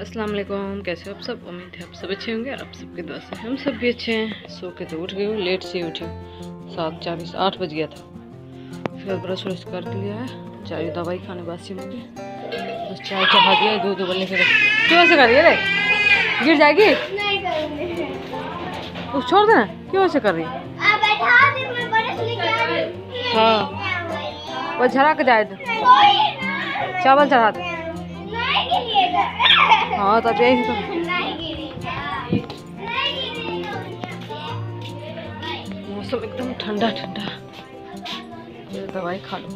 अस्सलाम वालेकुम कैसे हो आप सब? उम्मीद है आप सब अच्छे होंगे और आप सबके दुआ से हम सब भी अच्छे हैं। सो के तो उठ गए हो लेट से ही उठे सात चालीस आठ बज गया था। फिर ब्रश व्रश कर लिया है। चाय दवाई खाने बासी मुझे बस चाय चढ़ा दिया है, दूध उबलने के क्यों ऐसे कर रही है गिर जाएगी? उस छोड़ देना क्यों ऐसे कर रही है? हूँ। वो के जाए चावल चढ़ा दे। हाँ तब यही तो। नहीं गिरेगा। मौसम एकदम ठंडा ठंडा। दवाई खा लो।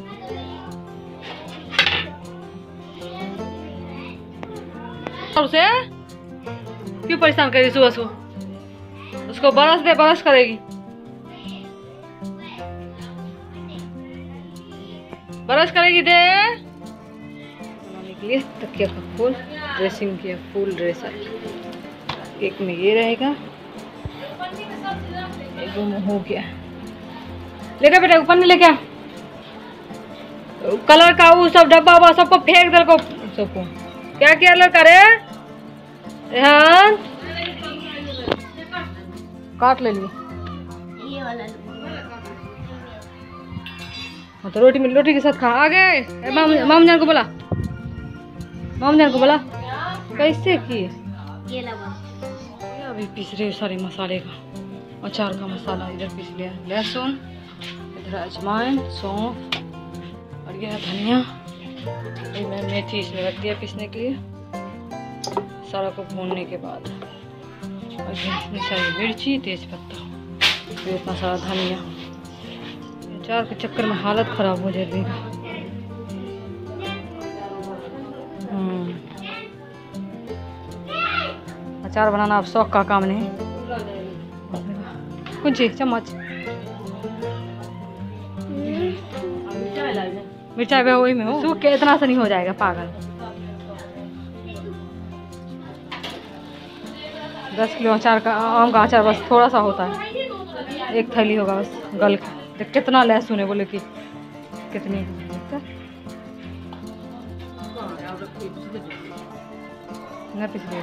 और उसे? क्यों परेशान करी सुबह सुबह? उसको बरस दे, बरस करेगी। बरस करेगी दे। लिए तकिया का फूल ड्रेसिंग किया फुल ड्रेस एक में ये रहेगा, एक में हो गया। लेके बेटा, ऊपर नहीं लेके। कलर का वो सब डब्बा वब्बा सबको फेंक दल को सबको। क्या क्या कलर करे रेहान? काट ले लो। हाँ तो रोटी में रोटी के साथ खा। आ गए माम जान को बोला। माम जान को बोला। कैसे किए ये लगा। अभी पीस रहे सारे मसाले का अचार का मसाला इधर पीस लिया। लहसुन इधर अजवाइन सौंफ और यह धनिया। ये मैं मेथी इसमें रख दिया पीसने के लिए। सारा को भूनने के बाद। और इतनी सारी मिर्ची तेज पत्ता फिर इतना सारा धनिया। अचार के चक्कर में हालत खराब हो जाएगी। हम्म। अचार बनाना अब शौक का काम नहीं। कुछ चम्मच। मिर्चाई भी वही में हो। सूख के इतना से नहीं हो जाएगा पागल। दस किलो अचार का आम का अचार बस थोड़ा सा होता है। एक थैली होगा बस गल के। कितना लहसुन है बोले कि कितनी। पिछले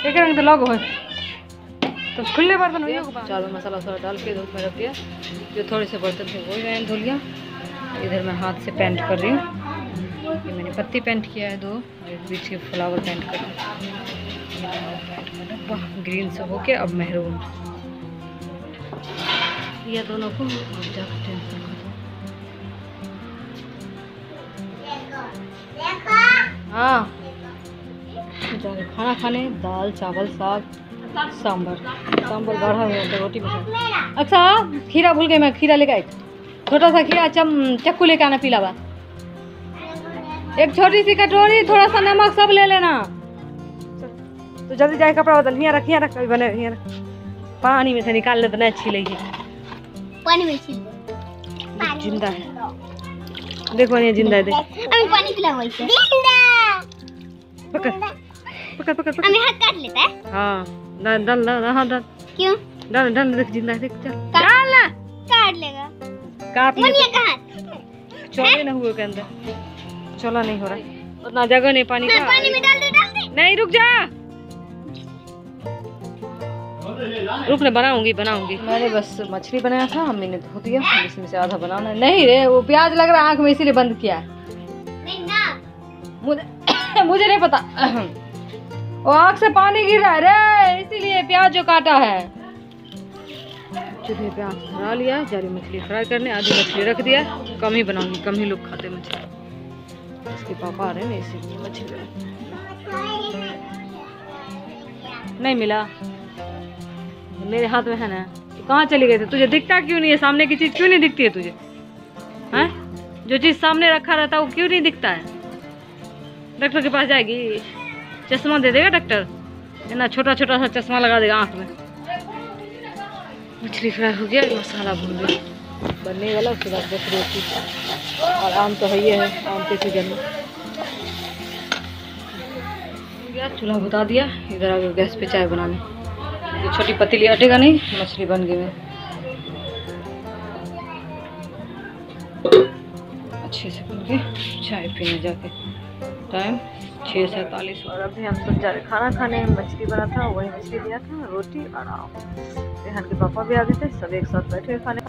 एक रंग तो लग हो। तो खुले बर्तन चावल मसाला डाल के धूप में रख दिया। जो थोड़े से बर्तन थे वो मैंने धो लिया। इधर मैं हाथ से पेंट कर रही हूँ। ये मैंने पत्ती पेंट किया है दो, और बीच के फ्लावर पेंट कर रही हूँ। ग्रीन से होके अब मेहरून ये दोनों को। अब जाकर टेंशन खत्म हाँ। जा रहे खाना खाने, दाल, चावल, साग सांबर सांबर बढ़ा हुआ है, रोटी में अच्छा खीरा भूल गई मैं, खीरा लेकर आई। छोटा सा खीरा चम, चक्कू लेकर आना पीला बा एक छोटी सी कटोरी, थोड़ा सा नमक सब ले लेना। तो जल्दी जाए कपड़ा बदल। हियाँ रख हियाँ रख, अभी बने, हियाँ रख। पानी में से निकाल ले तो नहीं अच्छी लगी पानी में छील ज़िंदा है। देखो ये ज़िंदा है देख। हमें पानी पिला वैसे पकड़। पकड़ पकड़ पकड़। हमें हाथ काट लेता है। हाँ डाल डाल डाल हाँ डाल। क्यों? डाल डाल देख ज़िंदा है देख चल। डाल। ना काट लेगा। काट ले मुनिया का हाथ चौड़े ना हुए के अंदर। चला नहीं हो रहा। उतना जगह नहीं पानी का। पानी में डाल दे डाल दे। नहीं रुक जा। रुक ना बनाऊँगी बनाऊँगी। मैंने बस मछली बनाया था अम्मी ने धो दिया इसमें से आधा बनाना है। नहीं रे वो प्याज लग रहा है आँख में इसीलिए बंद किया है। मुझे मुझे नहीं पता। वो आँख से पानी गिर रहा है रे इसीलिए प्याज जो काटा है। चूल्हे पे आँख धरा लिया जारी मछली फ्राई करने आधी मछली रख दिया। कम ही बनाऊँगी कम ही लोग खाते मछली। इसके पापा आ रहे हैं इसीलिए मछली नहीं मिला। मेरे हाथ में है ना। तो कहाँ चली गई थी? तुझे दिखता क्यों नहीं है? सामने की चीज़ क्यों नहीं दिखती है तुझे? हैं? जो चीज़ सामने रखा रहता है, वो क्यों नहीं दिखता है? डॉक्टर के पास जाएगी। चश्मा दे देगा डॉक्टर? इतना छोटा छोटा सा चश्मा लगा देगा आँख में। मछली फ्राई हो गया, मसाला भून गया। बनने वाला उसके बाद बस रोटी और आम तो है ही है, आम के सीज़न में। गया चूल्हा बुता दिया, इधर आ गया गैस पे चाय बनाने। ये छोटी पतीली अटेगा नहीं? मछली बन गई में। अच्छे से बन के चाय पीने जाके। टाइम छः सैंतालीस। और अभी हम सब जा रहे खाना खाने मछली बना था, वही मछली दिया था, रोटी और रेहान के पापा भी आ गए थे, सब एक साथ बैठे खाने।